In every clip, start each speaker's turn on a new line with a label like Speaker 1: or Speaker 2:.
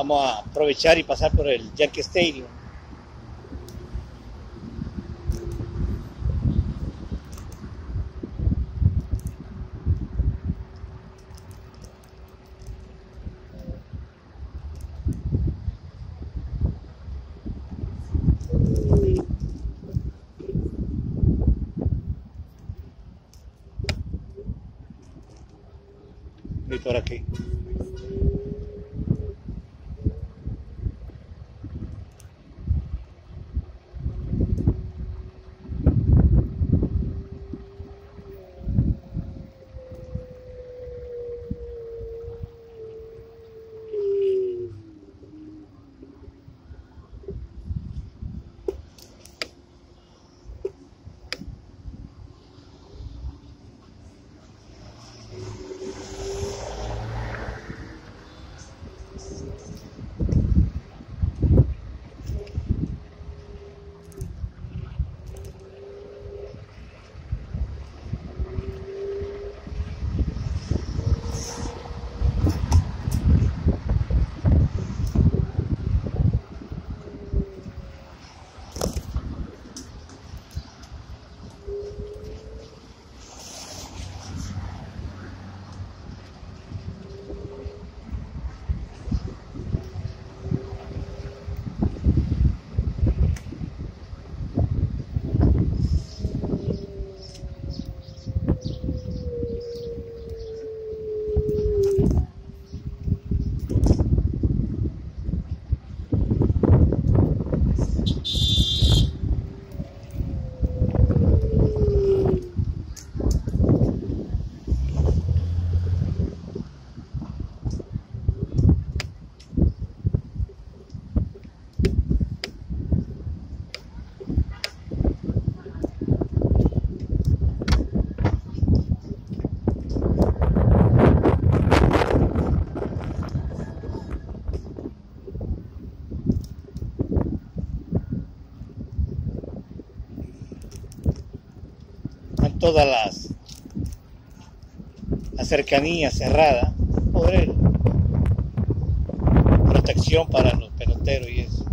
Speaker 1: Vamos a aprovechar y pasar por el Yankee Stadium. Y por aquí. Todas las, cercanías cerradas por el protección para los peloteros y eso.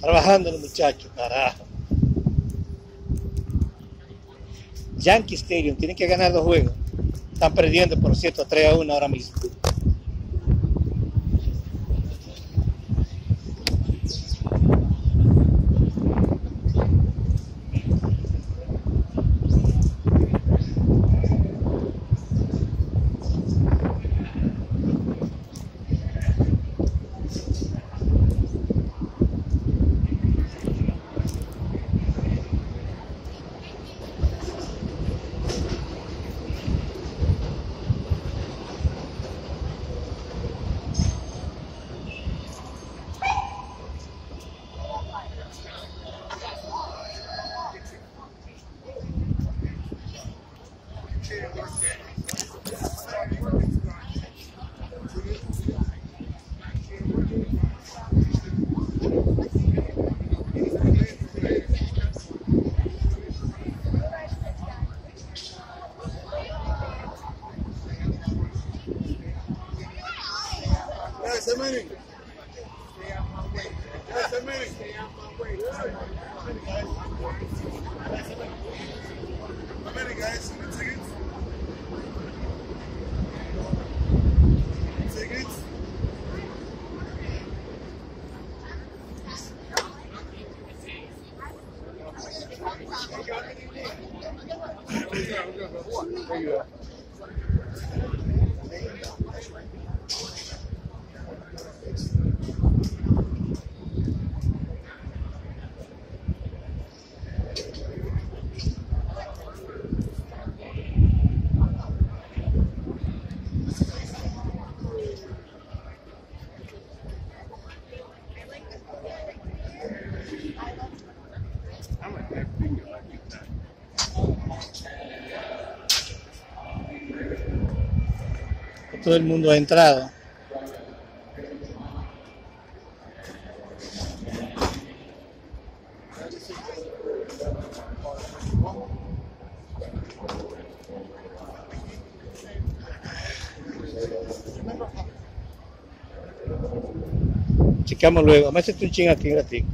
Speaker 1: Trabajando los muchachos, carajo. Yankee Stadium, tienen que ganar dos juegos. Están perdiendo, por cierto, 3 a 1 ahora mismo.
Speaker 2: a minute. Stay out my way. That's a minute. Stay out my way. That's a guys. A minute. The tickets. Tickets. You.
Speaker 1: Todo el mundo ha entrado. Checamos luego. Amásete un ching aquí un ratito.